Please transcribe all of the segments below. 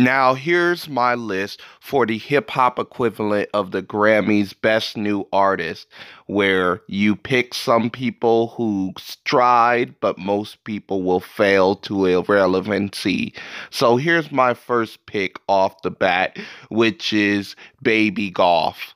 Now, here's my list for the hip hop equivalent of the Grammys Best New Artist, where you pick some people who stride, but most people will fail to irrelevancy. So, here's my first pick off the bat, which is Baby Goth.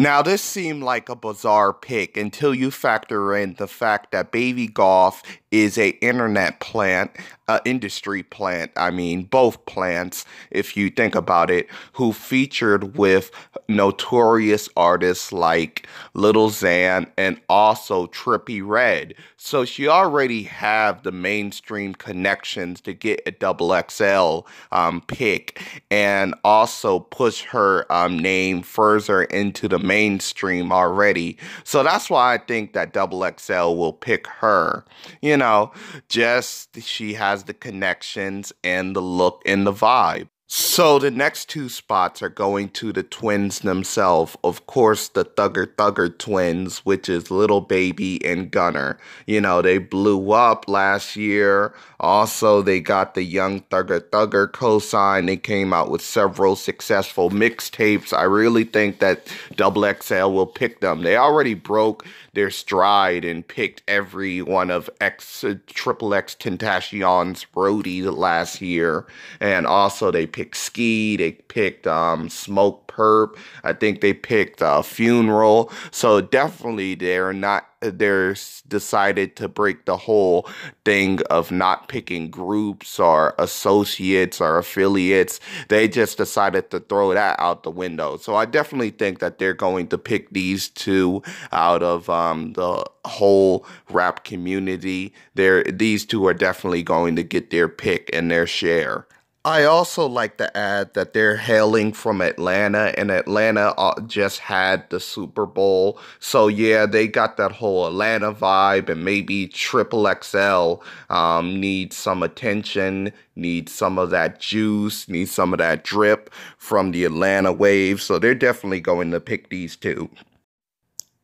Now, this seemed like a bizarre pick until you factor in the fact that Baby Goth is a internet plant, uh, industry plant. I mean, both plants, if you think about it, who featured with notorious artists like Lil Xan and also Trippie Redd. So she already have the mainstream connections to get a double XL um, pick and also push her um, name further into the mainstream already. So that's why I think that double XL will pick her. You know, just she has the connections and the look and the vibe. So the next two spots are going to the twins themselves. Of course, the Thugger Thugger twins, which is Lil Baby and Gunna. You know, they blew up last year. Also, they got the Young Thugger Thugger cosign. They came out with several successful mixtapes. I really think that Double XL will pick them. They already broke their stride and picked every one of X Triple X Tentacion's roadies last year. And also they picked Ski, they picked um, Smokepurpp, I think they picked uh, Funeral. So definitely they're not they're decided to break the whole thing of not picking groups or associates or affiliates. They just decided to throw that out the window. So I definitely think that they're going to pick these two out of um, the whole rap community. They're, these two are definitely going to get their pick and their share. I also like to add that they're hailing from Atlanta, and Atlanta uh, just had the Super Bowl. So, yeah, they got that whole Atlanta vibe, and maybe Triple XL um, needs some attention, needs some of that juice, needs some of that drip from the Atlanta wave. So, they're definitely going to pick these two.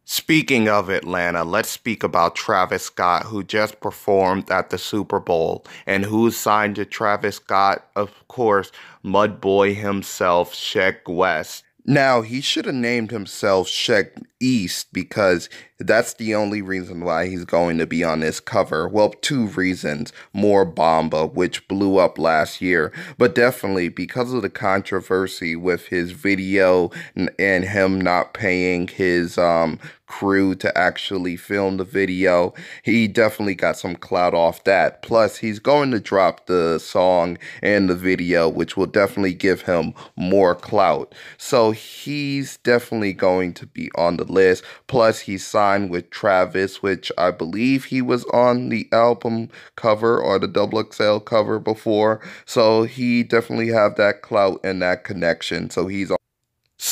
Speaking of Atlanta, let's speak about Travis Scott, who just performed at the Super Bowl. And who's signed to Travis Scott? Of course, Mud Boy himself, Sheck Wes. Now, he should have named himself Sheck East because that's the only reason why he's going to be on this cover. Well, two reasons. Mo Bamba, which blew up last year, but definitely because of the controversy with his video and him not paying his um crew to actually film the video. He definitely got some clout off that. Plus, he's going to drop the song and the video, which will definitely give him more clout. So he's definitely going to be on the list. Plus, he signed with Travis, which I believe he was on the album cover or the double XL cover before. So he definitely have that clout and that connection. So he's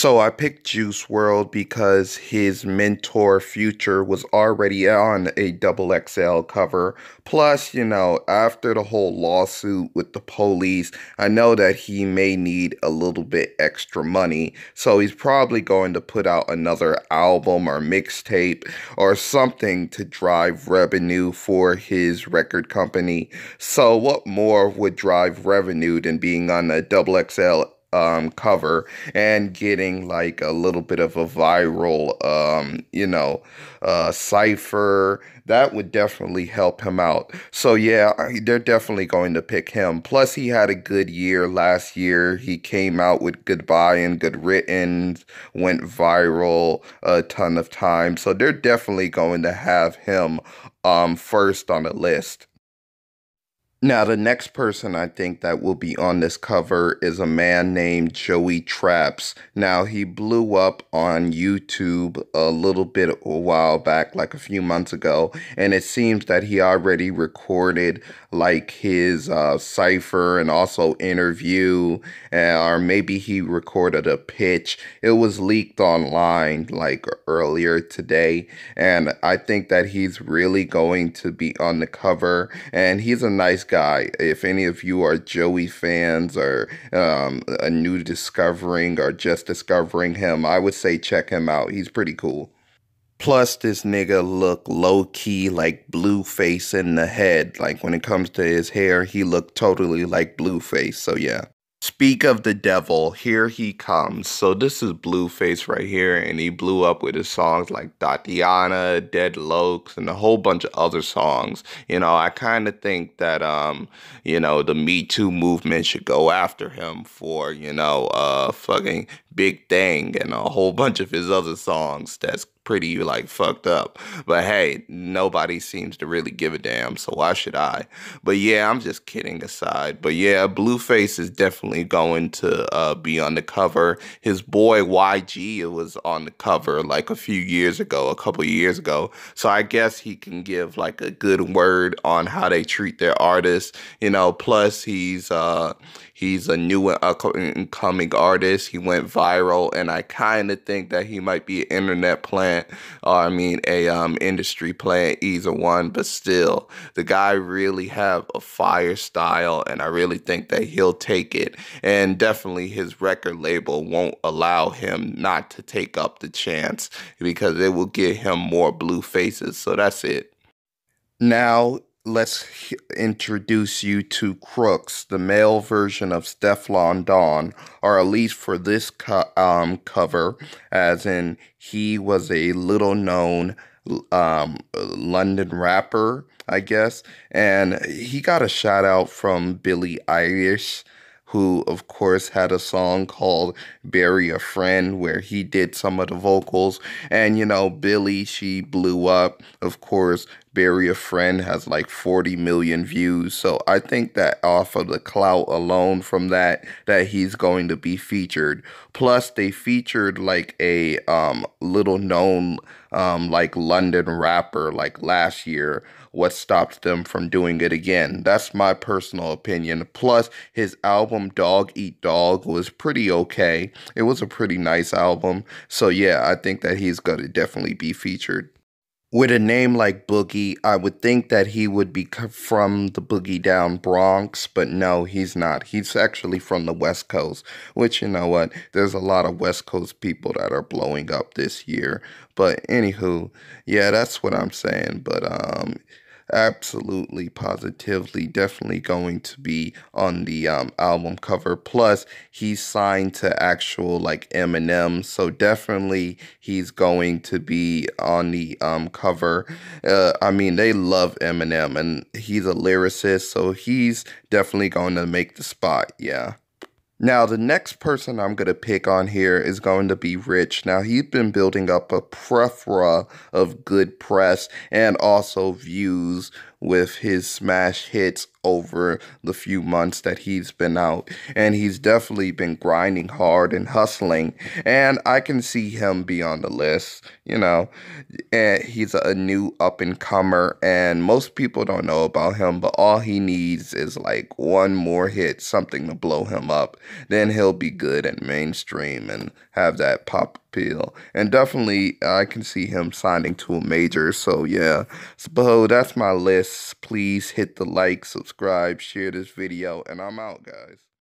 so I picked Juice WRLD because his mentor Future was already on a double XL cover. Plus, you know, after the whole lawsuit with the police, I know that he may need a little bit extra money. So he's probably going to put out another album or mixtape or something to drive revenue for his record company. So what more would drive revenue than being on a double XL um, cover and getting like a little bit of a viral, um, you know, uh, cipher. That would definitely help him out. So, yeah, they're definitely going to pick him. Plus, he had a good year last year. He came out with Goodbye and Good Riddance, went viral a ton of times. So, they're definitely going to have him um, first on the list. Now, the next person I think that will be on this cover is a man named Joey Traps. Now, he blew up on YouTube a little bit a while back, like a few months ago, and it seems that he already recorded like his uh, cipher and also interview, uh, or maybe he recorded a pitch. It was leaked online like earlier today, and I think that he's really going to be on the cover, and he's a nice guy. If any of you are Joey fans or um, a new discovering or just discovering him, I would say check him out. He's pretty cool. Plus, this nigga look low key like Blueface in the head. Like when it comes to his hair, he looked totally like Blueface. So yeah. Speak of the devil, here he comes. So this is Blueface right here, and he blew up with his songs like Thotiana, Dead Locs, and a whole bunch of other songs. You know, I kind of think that um, you know, the Me Too movement should go after him for, you know, uh fucking Big Thing and a whole bunch of his other songs that's pretty you like fucked up. But hey, nobody seems to really give a damn, so why should I? But yeah, I'm just kidding aside. But yeah, Blueface is definitely going to uh, be on the cover. His boy YG was on the cover like a few years ago, a couple years ago. So I guess he can give like a good word on how they treat their artists. You know, plus he's uh He's a new incoming artist. He went viral, and I kind of think that he might be an internet plant, or I mean, a um, industry plant, either one. But still, the guy really have a fire style, and I really think that he'll take it. And definitely, his record label won't allow him not to take up the chance because it will get him more blue faces. So that's it. Now, let's introduce you to Crooks, the male version of Stefflon Don, or at least for this co- um, cover, as in he was a little known um, London rapper, I guess, and he got a shout out from Billie Eilish who of course had a song called Bury a Friend where he did some of the vocals. And you know, Billie, she blew up. Of course, Bury a Friend has like 40 million views. So I think that off of the clout alone from that, that he's going to be featured. Plus, they featured like a um, little known um, like London rapper like last year. What stopped them from doing it again? That's my personal opinion. Plus, his album Dog Eat Dog was pretty okay. It was a pretty nice album. So yeah, I think that he's gonna definitely be featured with a name like Boogie, I would think that he would be from the Boogie Down Bronx, but no, he's not. He's actually from the West Coast, which, you know what, there's a lot of West Coast people that are blowing up this year. But anywho, yeah, that's what I'm saying. But um, absolutely positively definitely going to be on the um, album cover. Plus he's signed to actual like eminem so definitely he's going to be on the um, cover. Uh, i mean they love eminem and he's a lyricist so he's definitely going to make the spot yeah now, the next person I'm going to pick on here is going to be Rich. Now, he's been building up a plethora of good press and also views with his smash hits over the few months that he's been out. And he's definitely been grinding hard and hustling. And I can see him be on the list, you know. And he's a new up and comer. And most people don't know about him, but all he needs is like one more hit, something to blow him up. Then he'll be good and mainstream and have that pop appeal. And definitely, I can see him signing to a major. So, yeah. So, that's my list. Please hit the like, subscribe, share this video, and I'm out, guys.